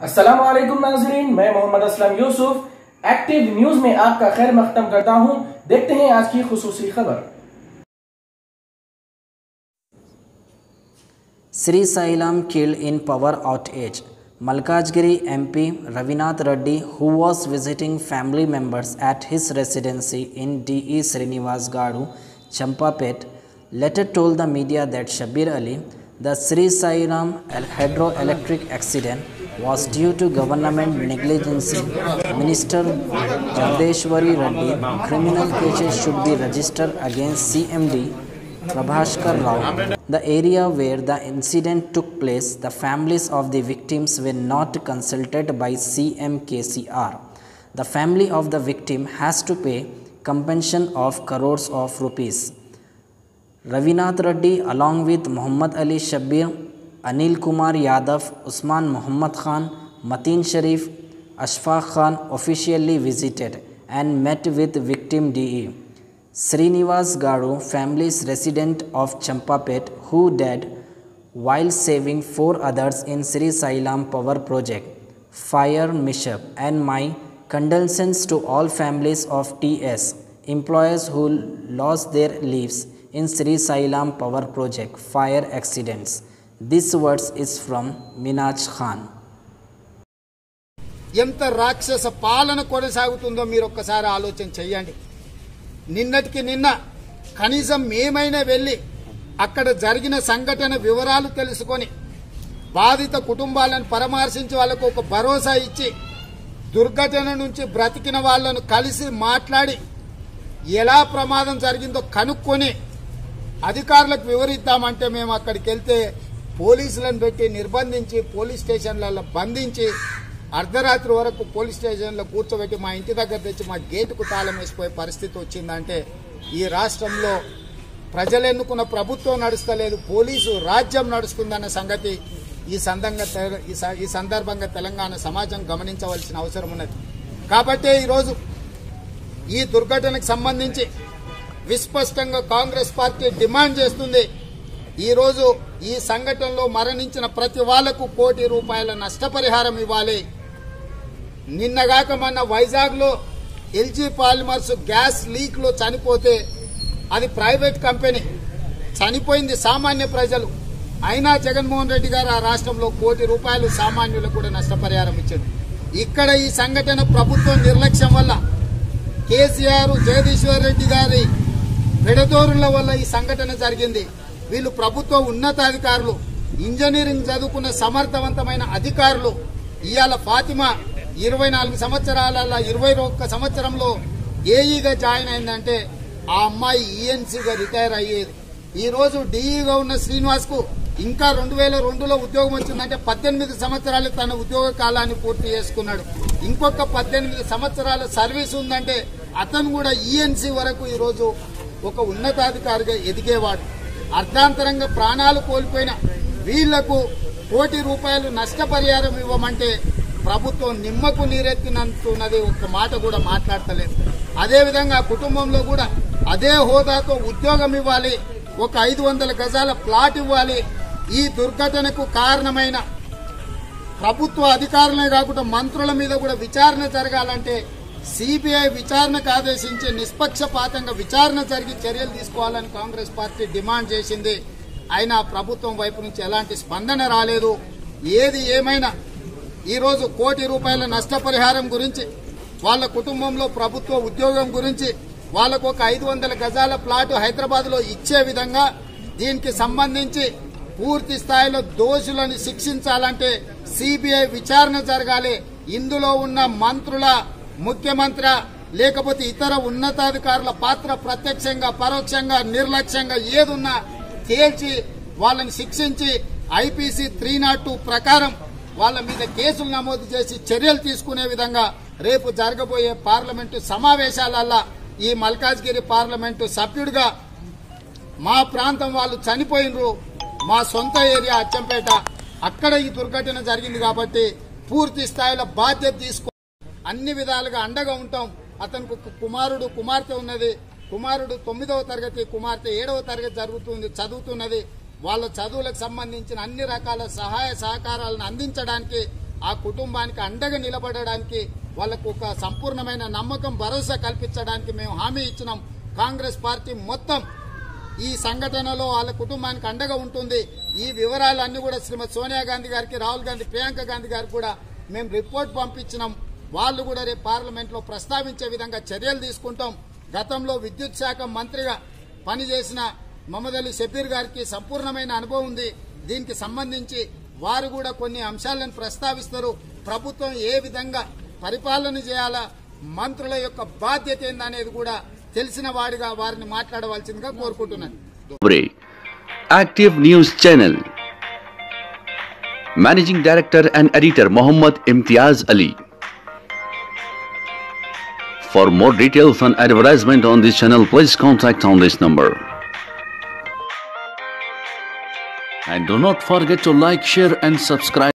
असलम नाजरीन, मैं Mohammad Aslam Yusuf. Active News में आपका खैर मकदम करता हूँ। देखते हैं आज की खसूसी खबर। Srisailam killed in power outage. Malkajgiri MP Revanth Reddy who was visiting family members at his residency in D E Srinivas गाड़ू Champapet later told the media that Shabbir Ali the Sri Ram hydro electric accident was due to government negligence. Minister Jagdeshwari Reddy, criminal cases should be registered against CMD Prabhashkar Rao. The area where the incident took place, the families of the victims were not consulted by CMKCR. The family of the victim has to pay compensation of crores of rupees. Ravinath Reddy along with Muhammad Ali Shabir, Anil Kumar Yadav, Usman Muhammad Khan, Mateen Sharif, Ashfaq Khan officially visited and met with victim DE. Srinivas Garu, family's resident of Champapet, who died while saving four others in Sri Sailam power project, fire mishap, and my condolences to all families of TS, employees who lost their lives in Sri Sailam power project, fire accidents. This words is from Minaj Khan ఎంత రాక్షస పాలన కొనసాగుతుందో మీరు ఒక్కసారి ఆలోచన చెయ్యండి. నిన్నటికి నిన్న కనీసం మేమైనా వెళ్ళి అక్కడ జరిగిన సంఘటన వివరాలు తెలుసుకొని బాధిత కుటుంబాలను పరామర్శించి వాళ్ళకు ఒక భరోసా ఇచ్చి దుర్ఘటన నుంచి బ్రతికిన వాళ్ళను కలిసి మాట్లాడి ఎలా ప్రమాదం జరిగిందో కనుక్కొని అధికారులకు వివరిద్దామంటే మేము అక్కడికి వెళ్తే పోలీసులను పెట్టి నిర్బంధించి పోలీస్ స్టేషన్లలో బంధించి అర్ధరాత్రి వరకు పోలీస్ స్టేషన్లో కూర్చోబెట్టి మా ఇంటి దగ్గర తెచ్చి మా గేటుకు తాళం వేసిపోయే పరిస్థితి వచ్చిందంటే ఈ రాష్ట్రంలో ప్రజలు ఎన్నుకున్న ప్రభుత్వం నడుస్తలేదు పోలీసు రాజ్యం నడుస్తుందన్న సంగతి ఈ సందంగా ఈ స- ఈ సందర్భంగా తెలంగాణ సమాజం గమనించవలసిన అవసరం ఉన్నది. కాబట్టే ఈరోజు ఈ దుర్ఘటనకు సంబంధించి విస్పష్టంగా కాంగ్రెస్ పార్టీ డిమాండ్ చేస్తుంది. ఈరోజు ఈ సంఘటనలో మరణించిన ప్రతి వాళ్ళకు కోటి రూపాయల నష్టపరిహారం ఇవ్వాలి. నిన్నగాక మొన్న వైజాగ్లో ఎల్జీ పాలిమర్స్ గ్యాస్ లీక్లో చనిపోతే అది ప్రైవేట్ కంపెనీ. చనిపోయింది సామాన్య ప్రజలు. అయినా జగన్మోహన్ రెడ్డి గారు ఆ రాష్ట్రంలో కోటి రూపాయలు సామాన్యులకు కూడా నష్టపరిహారం ఇచ్చారు ఇక్కడ ఈ సంఘటన ప్రభుత్వం నిర్లక్ష్యం వల్ల కేసీఆర్ జగదీశ్వర్ రెడ్డి గారి విడదోరుల వల్ల ఈ సంఘటన జరిగింది. వీళ్ళు ప్రభుత్వ ఉన్నతాధికారులు ఇంజనీరింగ్ చదువుకున్న సమర్థవంతమైన అధికారులు. ఇవాళ ఫాతిమా ఇరవై నాలుగు సంవత్సరాల ఇరవై ఒక్క సంవత్సరంలో ఏఈగా జాయిన్ అయిందంటే ఆ అమ్మాయి ఈఎన్సీగా రిటైర్ అయ్యేది. ఈ రోజు డీఈగా ఉన్న శ్రీనివాస్కు ఇంకా రెండు వేల రెండులో ఉద్యోగం వచ్చిందంటే పద్దెనిమిది సంవత్సరాలు తన ఉద్యోగ కాలాన్ని పూర్తి చేసుకున్నాడు. ఇంకొక పద్దెనిమిది సంవత్సరాల సర్వీస్ ఉందంటే అతను కూడా ఈఎన్సీ వరకు ఈరోజు ఒక ఉన్నతాధికారిగా ఎదిగేవాడు. అర్ధాంతరంగా ప్రాణాలు కోల్పోయిన వీళ్ళకు కోటి రూపాయలు నష్టపరిహారం ఇవ్వమంటే ప్రభుత్వం నిమ్మకు నీరెత్తినంతున్నది ఒక్క మాట కూడా మాట్లాడతలేదు. అదేవిధంగా కుటుంబంలో కూడా అదే హోదాతో ఉద్యోగం ఇవ్వాలి ఒక ఐదు వందల గజాల ప్లాట్ ఇవ్వాలి. ఈ దుర్ఘటనకు కారణమైన ప్రభుత్వ అధికారులే కాకుండా మంత్రుల మీద కూడా విచారణ జరగాలంటే సిబిఐ విచారణకు ఆదేశించి నిష్పక్షపాతంగా విచారణ జరిగి చర్యలు తీసుకోవాలని కాంగ్రెస్ పార్టీ డిమాండ్ చేసింది. అయినా ప్రభుత్వం వైపు నుంచి ఎలాంటి స్పందన రాలేదు. ఏది ఏమైనా ఈరోజు కోటి రూపాయల నష్టపరిహారం గురించి వాళ్ళ కుటుంబంలో ప్రభుత్వ ఉద్యోగం గురించి వాళ్ళకు ఒక ఐదు వందల గజాల ప్లాట్ హైదరాబాద్లో ఇచ్చే విధంగా దీనికి సంబంధించి పూర్తి స్థాయిలో దోషులను శిక్షించాలంటే సిబిఐ విచారణ జరగాలి. ఇందులో ఉన్న మంత్రుల ముఖ్యమంత్రి లేకపోతే ఇతర ఉన్నతాధికారుల పాత్ర ప్రత్యక్షంగా పరోక్షంగా నిర్లక్ష్యంగా ఏదున్నా తేల్చి వాళ్ళని శిక్షించి ఐపీసీ త్రీ టూ ప్రకారం వాళ్ళ మీద కేసులు నమోదు చేసి చర్యలు తీసుకునే విధంగా రేపు జరగబోయే పార్లమెంటు సమావేశాలల్లా ఈ మల్కాజ్గిరి పార్లమెంటు సభ్యుడిగా మా ప్రాంతం వాళ్ళు చనిపోయినరు. మా సొంత ఏరియా అచ్చంపేట. అక్కడ ఈ దుర్ఘటన జరిగింది కాబట్టి పూర్తి స్థాయిలో బాధ్యత తీసుకో అన్ని విధాలుగా అండగా ఉంటాం. అతనికి కుమారుడు కుమార్తె ఉన్నది. కుమారుడు తొమ్మిదవ తరగతి కుమార్తె ఏడవ తరగతి జరుగుతుంది చదువుతున్నది. వాళ్ళ చదువులకు సంబంధించిన అన్ని రకాల సహాయ సహకారాలను అందించడానికి ఆ కుటుంబానికి అండగా నిలబడడానికి వాళ్ళకు ఒక సంపూర్ణమైన నమ్మకం భరోసా కల్పించడానికి మేము హామీ ఇచ్చినాం. కాంగ్రెస్ పార్టీ మొత్తం ఈ సంఘటనలో వాళ్ళ కుటుంబానికి అండగా ఉంటుంది. ఈ వివరాలన్నీ కూడా శ్రీమతి సోనియా గాంధీ గారికి రాహుల్ గాంధీ ప్రియాంక గాంధీ గారికి కూడా మేము రిపోర్ట్ పంపించినాం. వాళ్ళు కూడా రేపు పార్లమెంట్లో ప్రస్తావించే విధంగా చర్యలు తీసుకుంటాం. గతంలో విద్యుత్ శాఖ మంత్రిగా పనిచేసిన మహమ్మద్ అలీ షబీర్ గారికి సంపూర్ణమైన అనుభవం ఉంది. దీనికి సంబంధించి వారు కూడా కొన్ని అంశాలను ప్రస్తావిస్తారు. ప్రభుత్వం ఏ విధంగా పరిపాలన చేయాలా మంత్రుల యొక్క బాధ్యత ఏందనేది కూడా తెలిసిన వాడిగా వారిని మాట్లాడవలసిందిగా కోరుకుంటున్నాను. Active News channel managing director and editor Editor Imtiyaz Ali For more details and advertisement on this channel, please contact on this number. And do not forget to like, share, and subscribe.